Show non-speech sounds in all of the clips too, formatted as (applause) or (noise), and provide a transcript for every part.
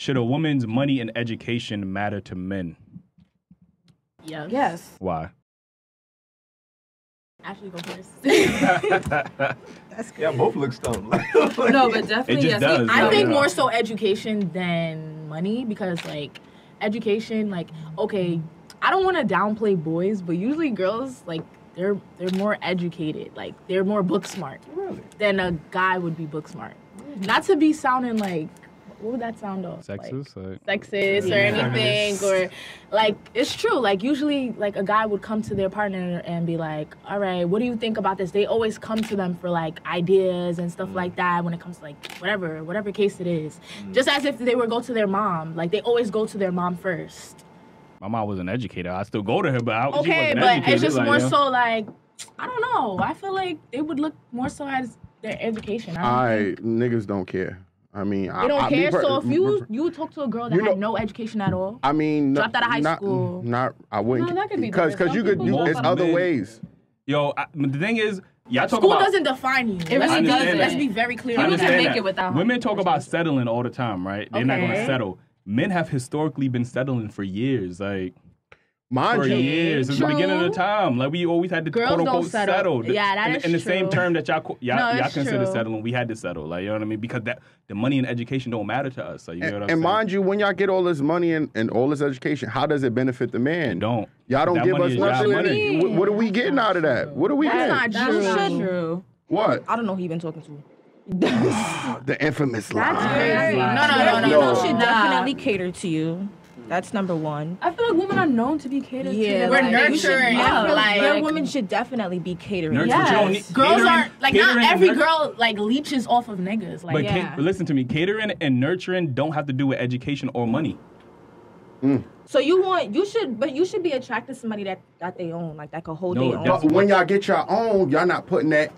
Should a woman's money and education matter to men? Yes. Yes. Why? Actually, go first. (laughs) Yeah, both look stoned. (laughs) No, but definitely just yes. does. I No, think no. more so education than money because like education, like okay, I don't want to downplay boys, but usually girls like they're they're more educated, like they're more book smart really? than a guy would be book smart. Not to be sounding like what would that sound of? Like, Sexist? Like, sexist or anything or like it's true like usually like a guy would come to their partner and be like all right what do you think about this they always come to them for like ideas and stuff like mm. that when it comes to like whatever whatever case it is mm. just as if they would go to their mom like they always go to their mom first my mom was an educator. I still go to her, but I, she okay wasn't but educated. it's just like, more you know? so like i don't know i feel like they would look more so as their education I don't I think- niggas don't care. I mean, I they don't I, care. per- So if you you talk to a girl that You know- had no education at all, I mean, Dropped out of high not, school. Not, I wouldn't. No, that could be because different. because you could. people You, it's for other men. ways. Yo, I, the thing is, y'all talk school about. doesn't define you. It really doesn't. let's be very clear. I People can make that. it without Women talk about settling all the time, right? They're not going to settle. Men have historically been settling for years, like Mind for you, years since the beginning of the time. Like we always had to Girls quote unquote settle. settle. Yeah, that in, is in the same term that y'all y'all, No, y'all consider true. settling. We had to settle, like you know what I mean, because that the money and education don't matter to us. So you know what I'm and saying? mind you, when y'all get all this money and, and all this education, how does it benefit the man? don't. Y'all don't That give money us is y'all nothing. money. What, what are we getting out of that? What are we That's getting? not That's true. not true. What? I don't know who you been talking to. (laughs) The infamous lie. That's crazy. No, no, Your no, no, no. should definitely cater to you. That's number one. I feel like women are known to be catered Yeah, to. We're like, you should- nurturing. yeah, like, your women should definitely be catering. Nurture, Yes. but you don't need, girls catering- aren't like not every girl like leeches off of niggas. Like But, Yeah. ca- but listen to me, catering and nurturing don't have to do with education or money. Mm. So you want you should, but you should be attracted to somebody that that they own, like that could hold No, their own. But when y'all get your own, y'all not putting that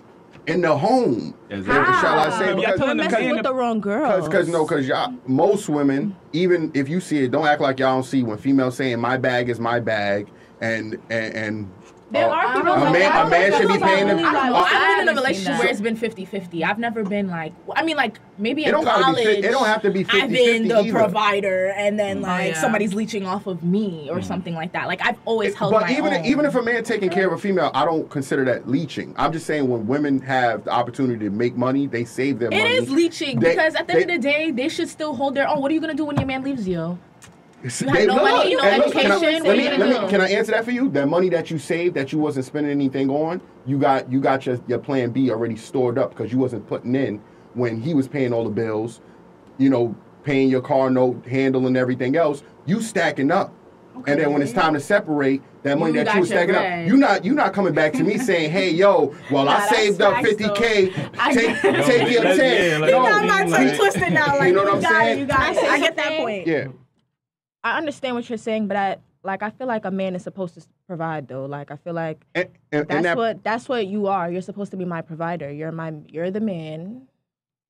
in the home. Exactly. Shall I say? Ah. Because, You're them messing in with the- the wrong girl. Cause, cause no, cause y'all, most women, even if you see it, don't act like y'all don't see when females saying my bag is my bag, and and, and there uh, are females a like man, that. a man should be are paying them. really I don't know. Uh, I've been in a I've seen relationship where it's been 50-50. I've never been like I mean like maybe It in don't be college. it don't have to be I've been 50-50 the either. provider and then like yeah. somebody's leeching off of me or something like that. Like I've always held but my even own. even if a man taking care of a female, I don't consider that leeching. I'm just saying when women have the opportunity to make money, they save their It money. is leeching They- because at the they- end of the day, they should still hold their own. What are you gonna do when your man leaves you? They- have no look, money, no and look, can I- Let me, let me, can I answer that for you? That money that you saved that you wasn't spending anything on, you got you got your, your plan B already stored up because you wasn't putting in when he was paying all the bills, you know, paying your car note, handling everything else. You stacking up. And then when it's time to separate, that money You that you were your stacking up, bread. you not you not coming back to me (laughs) saying, "Hey, yo, well Nah, I saved up 50k, I- take (laughs) Yo, take your let's- 10." yeah, like- No, You got my like- tongue twisted now. (laughs) Like, You know what I'm saying? You got Can I I get that point. yeah. I understand what you're saying, but I like I feel like a man is supposed to provide though. Like I feel like And, and, that's and that, what that's what you are. You're supposed to be my provider. You're my you're the man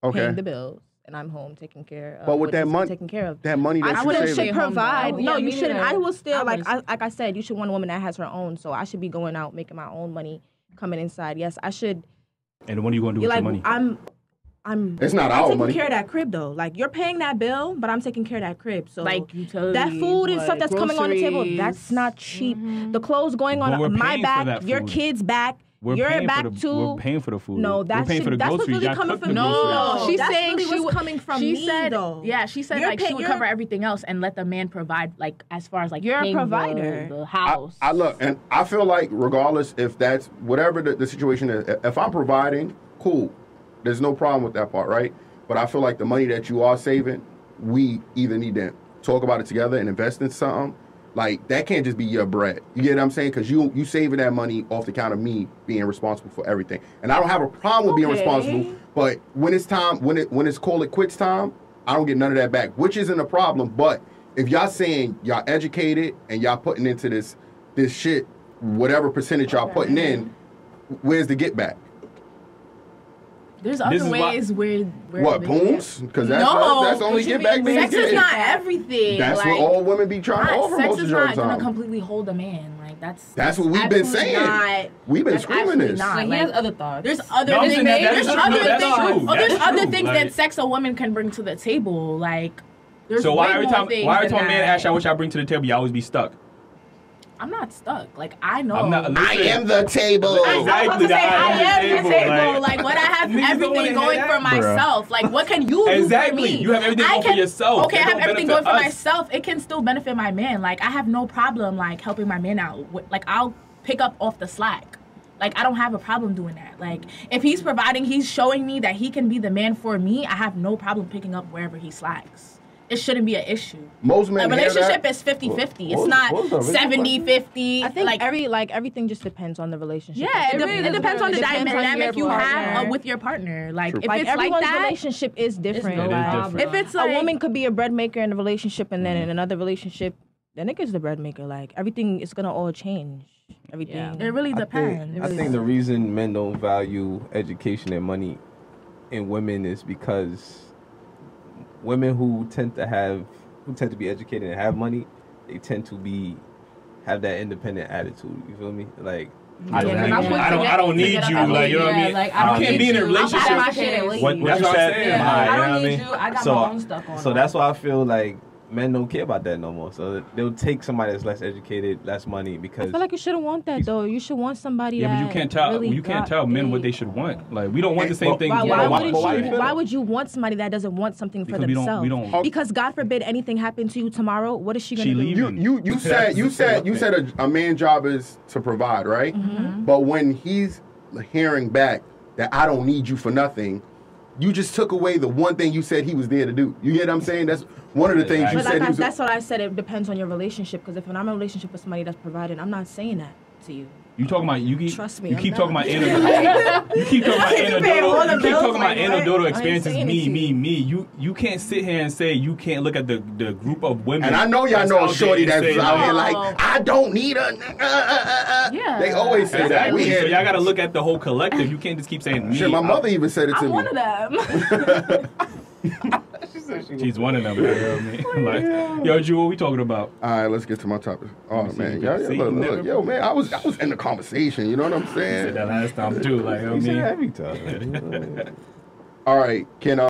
okay. paying the bills, and I'm home taking care of. But with that needs to be mon- taken care of. that money that I you still should provide. though. No, Yeah, you shouldn't. neither. I will still I like I, like I said. You should want a woman that has her own. So I should be going out making my own money, coming inside. Yes, I should. And what are you going to do with like your money? I'm. I'm. It's not I'm our taking money. care of that crib though. Like you're paying that bill, but I'm taking care of that crib. So Like utilities, that food and stuff what, that's coming on the table, that's not cheap. The mm-hmm. clothes going But we're on my back, your kids' back, we're your paying back for the, too. We're paying for the food. No, we're that's paying for the that's what's groceries. really coming from the me. groceries. No, she's That's saying really she was coming from she me said, though. Yeah, she said You're like pay- she would you're- cover everything else and let the man provide like as far as like You're a paying the- provider. the, I, house. I look, and I feel like regardless if that's whatever the, the situation is, if I'm providing, cool. There's no problem with that part, right? But I feel like the money that you are saving, we either need to talk about it together and invest in something. Like that can't just be your bread. You get what I'm saying? Because you you saving that money off the count of me being responsible for everything, and I don't have a problem with being responsible. But when it's time, when it when it's call it quits time, I don't get none of that back, which isn't a problem. But if y'all saying y'all educated and y'all putting into this this shit, whatever percentage y'all putting in, where's the get back? There's This other is why- ways where, where What they- booms? Because that's no, that's only it should get back be- they Sex get. is not everything. That's like, what all women be trying to not- offer sex most is of the time. not gonna time. completely hold a man. Like that's That's what we've been saying. Not, We've been screaming absolutely this. Not. Like, he has other thoughts. there's other No, things. saying that- there's true, other that's things. true, oh, there's that's other true, things that sex a woman can bring to the table. Like There's So why every time why every time a man that. asks you what y'all bring to the table, you always be stuck? I'm not stuck. Like I know. I'm not. I am the table. I was about Exactly, to say I I am am the the table. table, Like, like- what I have (laughs) Niggas don't wanna everything hear going that, for bruh. myself. Like what can you do Exactly. for me? You have everything I going for can- yourself. Okay, That I have everything benefit going for us. myself. It can still benefit my man. Like I have no problem like helping my man out. Like I'll pick up off the slack. Like I don't have a problem doing that. Like if he's providing, he's showing me that he can be the man for me. I have no problem picking up wherever he slacks. It shouldn't be an issue. Most A men hear relationship that. is 50-50. What- It's what not what was the original 70-50. I think like every like everything just depends on the relationship. yeah, it, It de- really it does depends on the depend on dynamic your you have partner. uh, with your partner. Like if Like it's like everyone's that, relationship is different. no It is like, different. if it's like a woman could be a bread maker in a relationship, and then in another relationship, the nigga's the bread maker. Like everything is gonna all change. Everything. it really I depends. think, I think the reason men don't value education and money in women is because women who tend to have who tend to be educated and have money, they tend to be have that independent attitude. You feel me? Like I don't, Yeah, need I'm you. I don't. I don't need you. Like you know what I yeah, mean. like, I don't you can't be in a you. I'm relationship. packing my shit what, what That's you I'm said. saying. Yeah, Alright, I you don't need you. I got so, my own stuff on. So that's why I feel like men don't care about that no more. So they'll take somebody that's less educated, less money because I feel like you shouldn't want that though. You should want somebody Yeah, that but you can't tell. really you can't tell men what they should want. Like we don't want the same Well, things. Why, why, why- wouldn't why you, you why would you want somebody that doesn't want something for Because we don't- themselves? we don't- Because God forbid anything happened to you tomorrow, what is she gonna She do? leaving. You you you said you said you said a, a man's job is to provide, right? Mm-hmm. But when he's hearing back that I don't need you for nothing, you just took away the one thing you said he was there to do. You get what I'm saying? That's one of the things you But said. like he I, that's what I said. It depends on your relationship. Because if I'm in a relationship with somebody that's providing, I'm not saying that to you. You talking about you keep Trust me, You I'm keep not. talking about anecdotal. you keep talking about (laughs) You pay all anecdotal. You keep talking about like, anecdotal I experiences. Me, me, me. You you can't sit here and say you can't look at the the group of women. and I know y'all know a shorty that's say, out here "Oh, like I don't need a. Uh, uh, uh. Yeah. They always say that. We So y'all gotta look at the whole collective. You can't just keep saying me. Shit, my I'm- mother even said it to I'm me. one of them. (laughs) (laughs) She's one of them. (laughs) You know what I mean? (laughs) Like, yo, Ju, what we talking about? All right, let's get to my topic. Oh man, you y'all, look, look, yo, man, I was I was in the conversation. You know what I'm Said saying? that last time too. Like, you know (laughs) what I mean? that every time. All right, can uh,